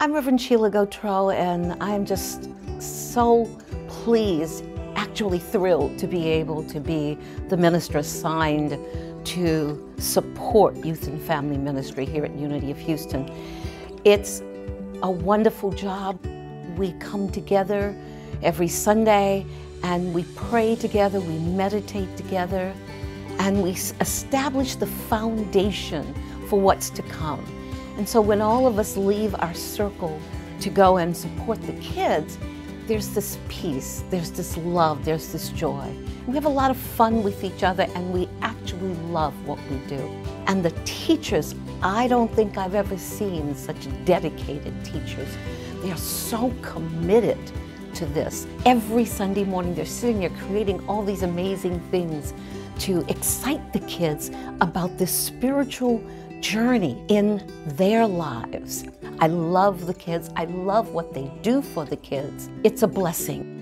I'm Reverend Sheila Gautreaux, and I'm just so pleased, actually thrilled, to be able to be the minister assigned to support youth and family ministry here at Unity of Houston. It's a wonderful job. We come together every Sunday and we pray together, we meditate together, and we establish the foundation for what's to come. And so when all of us leave our circle to go and support the kids, there's this peace, there's this love, there's this joy. We have a lot of fun with each other and we actually love what we do. And the teachers, I don't think I've ever seen such dedicated teachers. They are so committed to this. Every Sunday morning, they're sitting there creating all these amazing things to excite the kids about this spiritual journey in their lives. I love the kids. I love what they do for the kids. It's a blessing.